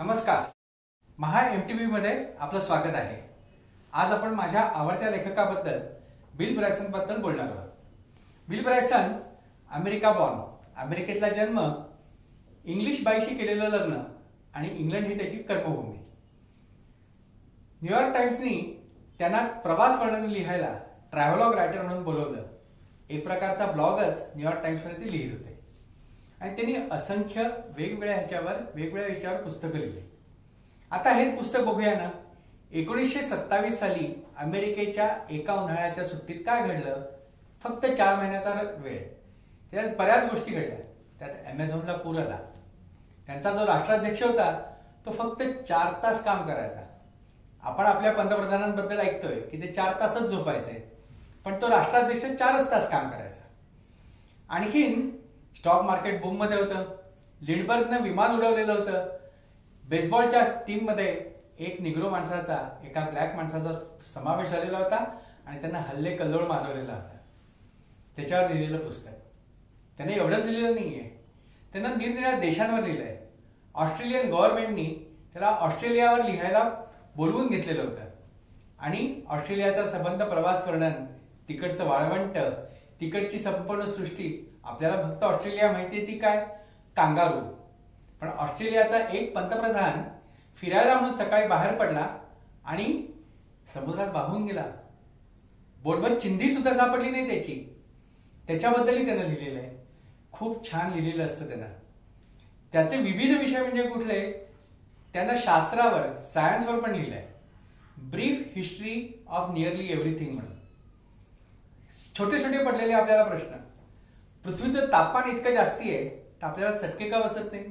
नमस्कार. महा M T मध्ये आपलं स्वागत आहे. आज आपण माझ्या आवडत्या लेखकाबद्दल बिल ब्रायसनबद्दल बोलणार आहोत. बिल ब्रायसन अमेरिका बॉर्न अमेरिकेतला जन्म इंग्लिश बाईशी केलेलं लग्न आणि इंग्लंड ही त्याची कर्मभूमी. न्यूयॉर्क टाइम्सनी त्यांना प्रवास वर्णन लिहायला ट्रॅव्हलॉग रायटर म्हणून बोलवलं. एक प्रकारचा ब्लॉगच न्यूयॉर्क टाइम्समध्ये ते लिहित होते. आणि त्यांनी असंख्य वेगवेगळ्या ह्याच्यावर वेगवेगळ्या ह्याच्यावर पुस्तकं लिहिली. आता हेच पुस्तक बघूया ना. एकोणीसशे सत्तावीस साली अमेरिकेच्या एका उन्हाळ्याच्या सुट्टीत काय घडलं? फक्त चार महिन्याचा वेळ. त्यात बऱ्याच गोष्टी घडल्या. त्यात अमेझॉनला पूर आला. त्यांचा जो राष्ट्राध्यक्ष होता तो फक्त चार तास काम करायचा. आपण आपल्या पंतप्रधानांबद्दल ऐकतोय की ते चार तासच झोपायचे. पण तो राष्ट्राध्यक्ष चारच तास काम करायचा. आणखीन स्टॉक मार्केट बूममध्ये होतं. लिडबर्गनं विमान उडवलेलं होतं. बेसबॉलच्या टीममध्ये एक निग्रो माणसाचा एका ब्लॅक माणसाचा समावेश झालेला होता आणि त्यांना हल्ले कल्लोळ माजवलेला होता. त्याच्यावर लिहिलेलं पुस्तक. त्याने एवढंच लिहिलेलं नाही आहे त्यानं निरनिराळ्या देशांवर लिहिलंय. ऑस्ट्रेलियन गव्हर्नमेंटनी त्याला ऑस्ट्रेलियावर लिहायला बोलवून घेतलेलं होतं. आणि ऑस्ट्रेलियाचा संबंध प्रवास वर्णन तिकडचं वाळवंट तिकडची संपूर्ण सृष्टी. आपल्याला फक्त ऑस्ट्रेलिया माहिती आहे ती काय? कांगारू. पण ऑस्ट्रेलियाचा एक पंतप्रधान फिरायला म्हणून सकाळी बाहेर पडला आणि समुद्रात वाहून गेला. बोटभर चिंधी सुद्धा सापडली नाही त्याची. त्याच्याबद्दलही त्यानं लिहिलेलं आहे. खूप छान लिहिलेलं असतं त्यानं. त्याचे विविध विषय म्हणजे कुठले? त्यानं शास्त्रावर सायन्सवर पण लिहिलंय. Brief history of nearly everything म्हणून. छोटे छोटे पडलेले आपल्याला प्रश्न. पृथ्वीचं तापमान इतकं जास्ती आहे तर आपल्याला चटके का बसत नाही?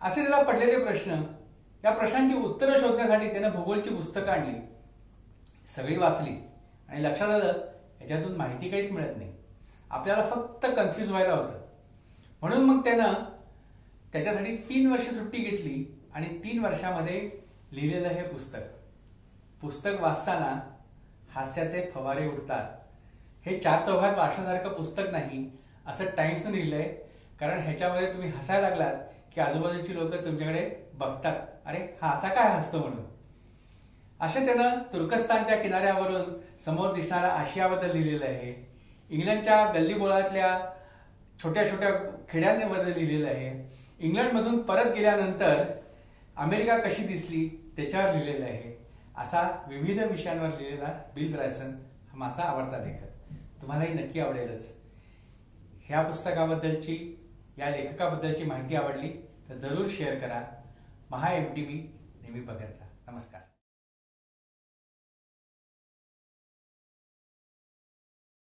असे त्याला पडलेले प्रश्न या प्रश्नांची उत्तरं शोधण्यासाठी त्यानं भूगोलची पुस्तकं आणली. सगळी वाचली. आणि लक्षात आलं याच्यातून माहिती काहीच मिळत नाही. आपल्याला फक्त कन्फ्यूज व्हायला होतं. म्हणून मग त्यानं त्याच्यासाठी तीन वर्ष सुट्टी घेतली आणि तीन वर्षामध्ये लिहिलेलं हे पुस्तक. पुस्तक वाचताना हास्याचे फवारे उडतात. हे चार चौघात वाचण्यासारखं पुस्तक नाही असं टाइम्सनं लिहिलंय. कारण ह्याच्यामध्ये तुम्ही हसायला लागलात की आजूबाजूची लोक तुमच्याकडे बघतात. अरे हा असा काय हसतो म्हणून? असे त्यानं तुर्कस्तानच्या किनाऱ्यावरून समोर दिसणारा आशियाबद्दल लिहिलेलं आहे. इंग्लंडच्या गल्लीबोळातल्या छोट्या छोट्या खेड्यांबद्दल लिहिलेलं आहे. इंग्लंडमधून परत गेल्यानंतर अमेरिका कशी दिसली त्याच्यावर लिहिलेलं आहे. असा विविध विषयांवर लिहिलेला बिल ब्रायसन हा माझा आवडता लेखक. तुम्हालाही नक्की आवडेलच. ह्या पुस्तकाबद्दलची या लेखकाबद्दलची माहिती आवडली तर जरूर शेअर करा. महा एम टी व्ही नेहमी बघत जा. नमस्कार.